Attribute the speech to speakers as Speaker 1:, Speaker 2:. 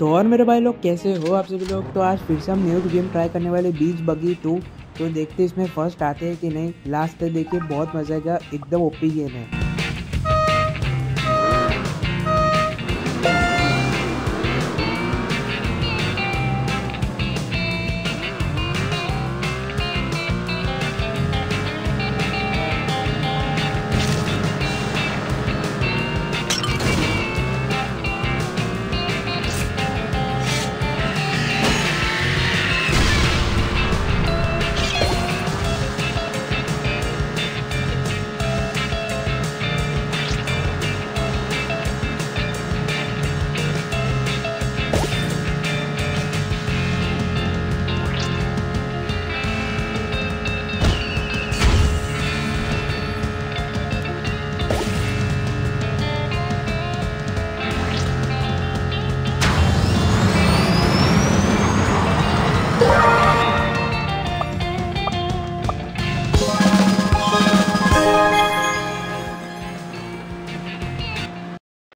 Speaker 1: तो और मेरे भाई लोग कैसे हो आप सभी लोग? तो आज फिर से हम न्यू गेम ट्राई करने वाले बीच बगी टू तो देखते इसमें फ़र्स्ट आते हैं कि नहीं? लास्ट तक देखिए, बहुत मज़ा आएगा। एकदम ओपी गेम है।